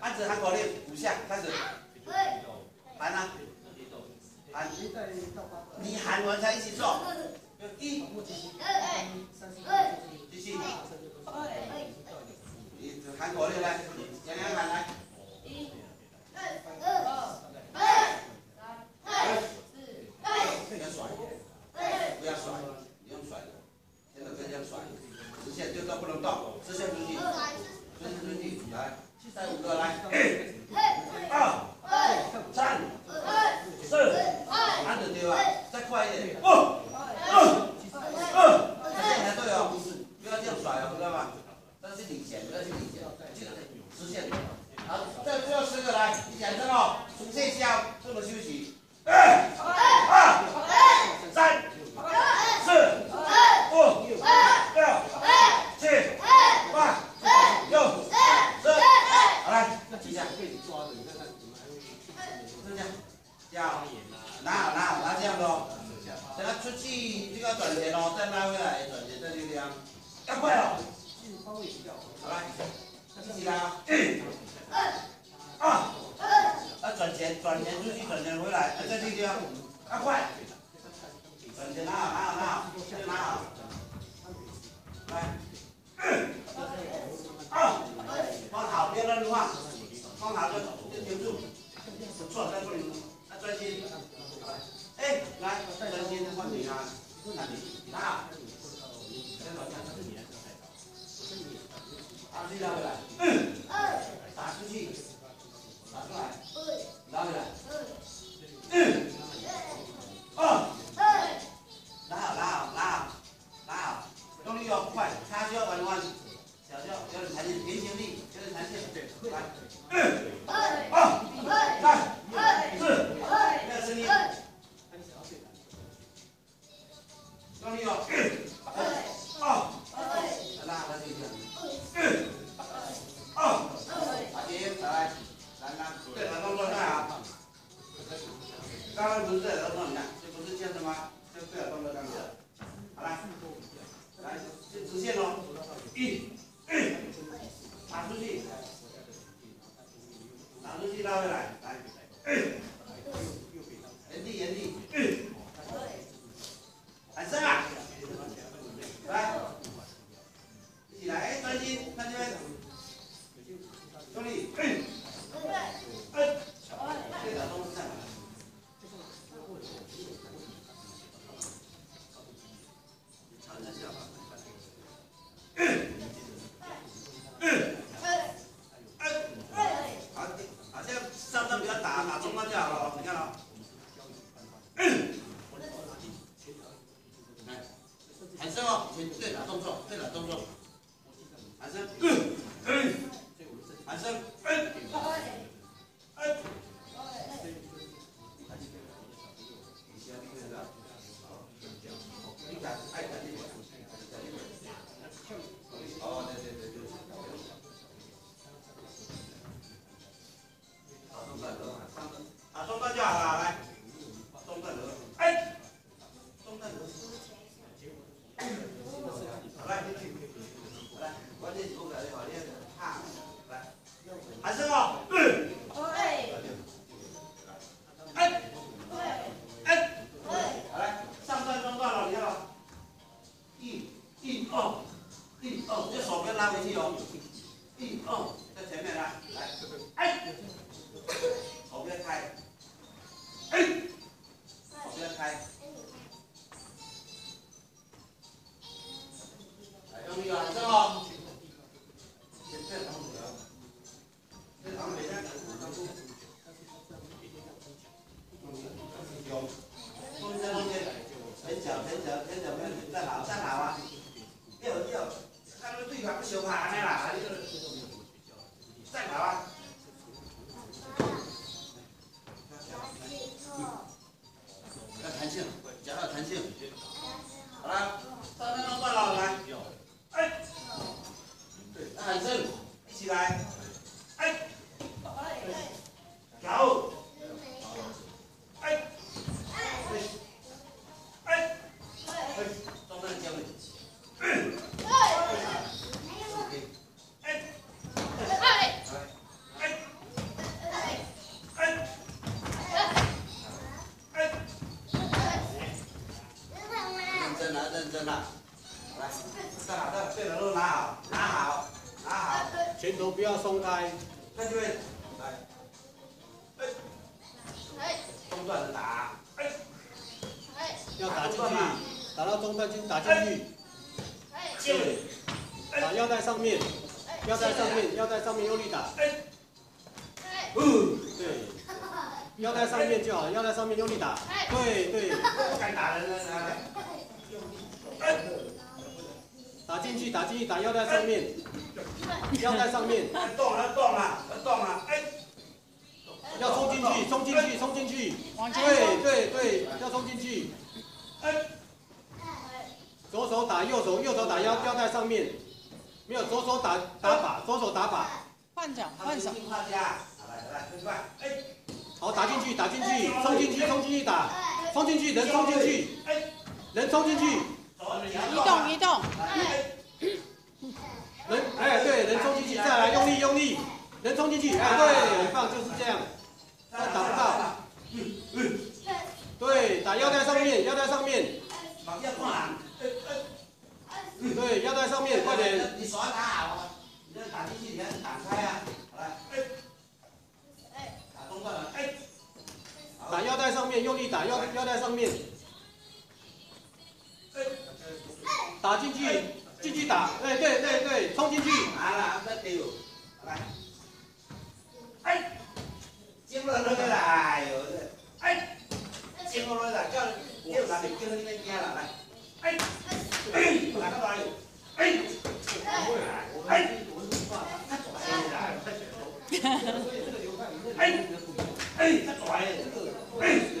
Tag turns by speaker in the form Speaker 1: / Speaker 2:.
Speaker 1: 按着韩国练五下，开始。喊啊！喊！你喊完才一起做。一，继续。你韩国练来，杨洋喊来。一，二，三，四，不要甩，不要甩，你用甩的，现在可以这样甩，直线就都不能动，直线出去，直线出去，来，再五个来，二。三、四，按着丢啊，再快一点，哦，二、二，这样才对哦，不要这样，这是领先，这是领先，记得直线。好，再最后十个来，你讲真哦，出线消，这么休息。二、二、三、四、五、六、七、八、九、十，好来，那几下，好拿好拿要转钱哦，再拉回来转钱，再就这样，要快哦，好来，一起来啊，一、二、要转钱转钱出去转钱回来，再就这样，要快，转钱拿好拿好拿好，就拿好，来，二，放好别乱放，放好就就停住。不错，在这里，那专心。哎，来，专心换你啊，那你拿，先老将，这是你的打出去，拿回来。嗯。哦，一二，在前面来，来，哎，好，不要开，哎，好，不要开。哎，终于完成了。真的，来，站好，站好，对的路拿好，拿好，拿好，
Speaker 2: 拳头不要松开，
Speaker 1: 看这边，来，哎，哎，中段的打，哎，哎，
Speaker 2: 要打进去，打到中段就打进去，哎，对，哎，腰带上面，腰带上面，腰带上面用力打，哎，哎，嗯，对，腰带上面就好，腰带上面用力打，对对，
Speaker 1: 敢打人了，来。
Speaker 2: 打进去，打进去，打腰带上面，腰带上面，
Speaker 1: 要动了，动了，要动了，哎，
Speaker 2: 要冲进去，冲进去，冲进去，对对对，要冲进去，
Speaker 1: 哎，
Speaker 2: 左手打右手，右手打腰腰带上面，没有左手打打靶，左手打靶，
Speaker 3: 换脚，换手，
Speaker 1: 画家，来来，快，哎，
Speaker 2: 好，打进去，打进去，冲进去，冲进去打，冲进去，人冲进去，
Speaker 1: 哎，
Speaker 2: 人冲进去，
Speaker 3: 移动移动，
Speaker 2: 人哎对，人冲进去，再来用力用力，人冲进去，哎对，很棒，就是这样，但打不到，对，打腰带上面，腰带上面，对，腰带上面，快点，
Speaker 1: 你手要打好，你这打进去，你要打开啊，好来，哎，打中段了，哎，
Speaker 2: 打腰带上面，用力打腰腰带上面，打进去，进去打，对对对对，冲进去，
Speaker 1: 好了，再丢，来，哎，呦，哎，接落落啦，叫叫人哋叫你咩惊啦，来，哎，哪个来，哎，哎，哎，哎，太拽了，哎。